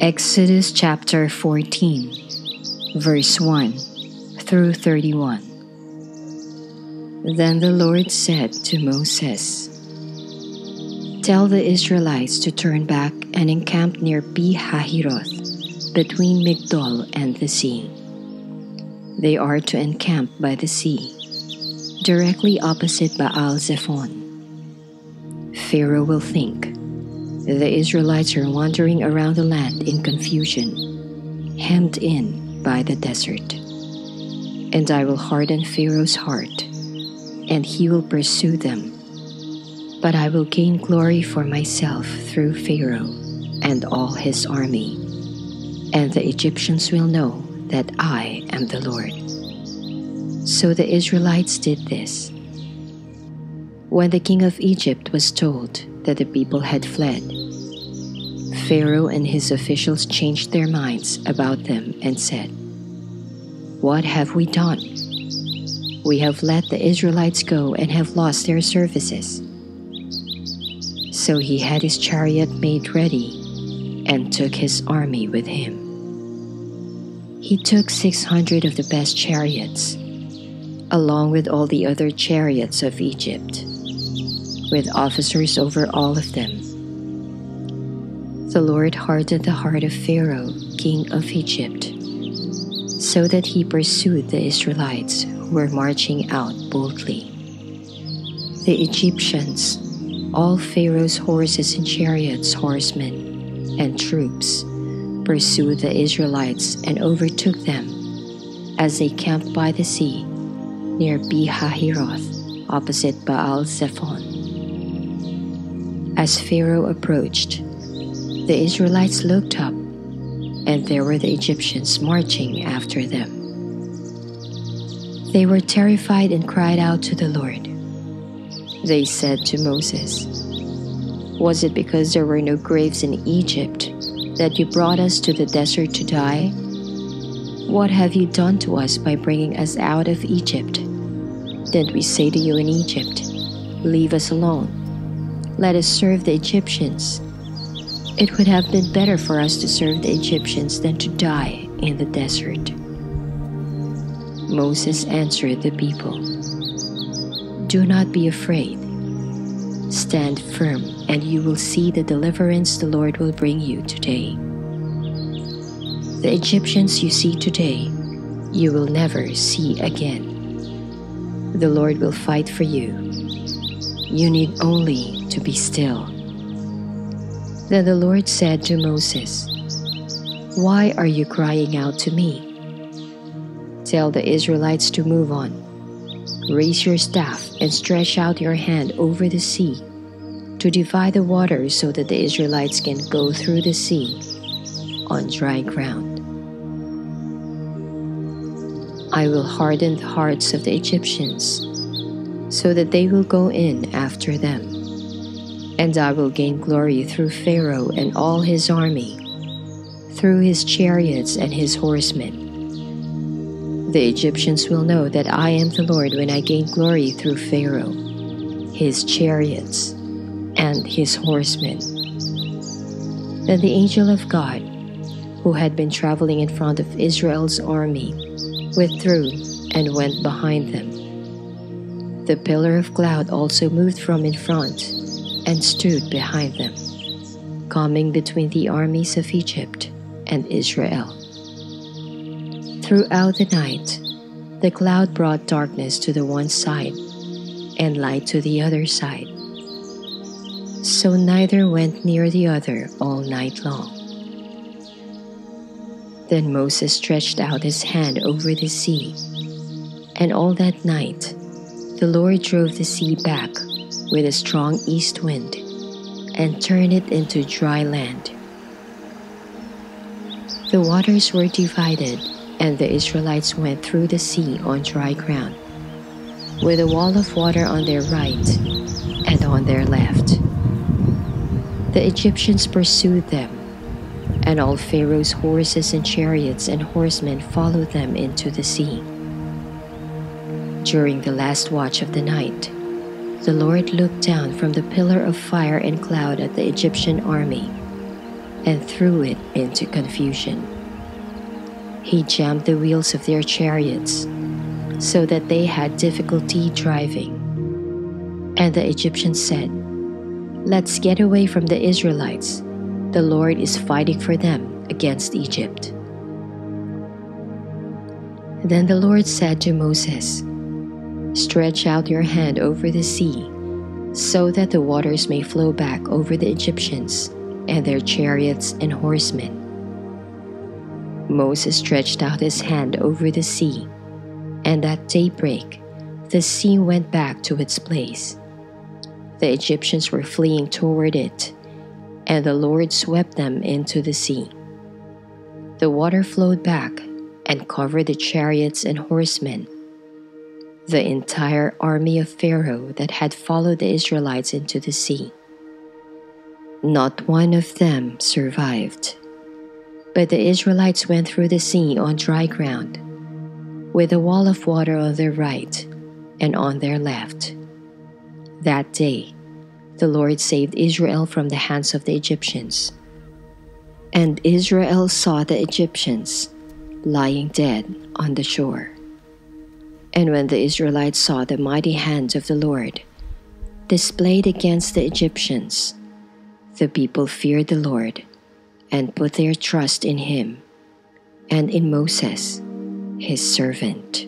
Exodus chapter 14, verse 1 through 31. Then the Lord said to Moses, Tell the Israelites to turn back and encamp near Pi Hahiroth, between Migdol and the sea. They are to encamp by the sea, directly opposite Baal Zephon. Pharaoh will think, the Israelites are wandering around the land in confusion, hemmed in by the desert. And I will harden Pharaoh's heart, and he will pursue them but I will gain glory for myself through Pharaoh and all his army, and the Egyptians will know that I am the Lord. So the Israelites did this. When the king of Egypt was told that the people had fled, Pharaoh and his officials changed their minds about them and said, What have we done? We have let the Israelites go and have lost their services. So he had his chariot made ready and took his army with him. He took 600 of the best chariots, along with all the other chariots of Egypt, with officers over all of them. The Lord hardened the heart of Pharaoh, king of Egypt, so that he pursued the Israelites who were marching out boldly. The Egyptians all Pharaoh's horses and chariots, horsemen, and troops pursued the Israelites and overtook them as they camped by the sea near Hahiroth, opposite Baal Zephon. As Pharaoh approached, the Israelites looked up, and there were the Egyptians marching after them. They were terrified and cried out to the Lord. They said to Moses, Was it because there were no graves in Egypt that you brought us to the desert to die? What have you done to us by bringing us out of Egypt? Didn't we say to you in Egypt, Leave us alone? Let us serve the Egyptians. It would have been better for us to serve the Egyptians than to die in the desert. Moses answered the people. Do not be afraid. Stand firm, and you will see the deliverance the Lord will bring you today. The Egyptians you see today, you will never see again. The Lord will fight for you. You need only to be still. Then the Lord said to Moses, Why are you crying out to me? Tell the Israelites to move on. Raise your staff and stretch out your hand over the sea to divide the waters so that the Israelites can go through the sea on dry ground. I will harden the hearts of the Egyptians so that they will go in after them. And I will gain glory through Pharaoh and all his army, through his chariots and his horsemen the Egyptians will know that I am the Lord when I gain glory through Pharaoh, his chariots, and his horsemen. Then the angel of God, who had been traveling in front of Israel's army, withdrew and went behind them. The pillar of cloud also moved from in front and stood behind them, coming between the armies of Egypt and Israel. Throughout the night, the cloud brought darkness to the one side and light to the other side. So neither went near the other all night long. Then Moses stretched out his hand over the sea, and all that night the Lord drove the sea back with a strong east wind and turned it into dry land. The waters were divided and the Israelites went through the sea on dry ground, with a wall of water on their right and on their left. The Egyptians pursued them, and all Pharaoh's horses and chariots and horsemen followed them into the sea. During the last watch of the night, the Lord looked down from the pillar of fire and cloud at the Egyptian army and threw it into confusion. He jammed the wheels of their chariots so that they had difficulty driving. And the Egyptians said, Let's get away from the Israelites. The Lord is fighting for them against Egypt. Then the Lord said to Moses, Stretch out your hand over the sea, so that the waters may flow back over the Egyptians and their chariots and horsemen. Moses stretched out his hand over the sea, and at daybreak the sea went back to its place. The Egyptians were fleeing toward it, and the Lord swept them into the sea. The water flowed back and covered the chariots and horsemen. The entire army of Pharaoh that had followed the Israelites into the sea. Not one of them survived. But the Israelites went through the sea on dry ground, with a wall of water on their right and on their left. That day, the Lord saved Israel from the hands of the Egyptians. And Israel saw the Egyptians lying dead on the shore. And when the Israelites saw the mighty hand of the Lord displayed against the Egyptians, the people feared the Lord and put their trust in him and in Moses, his servant.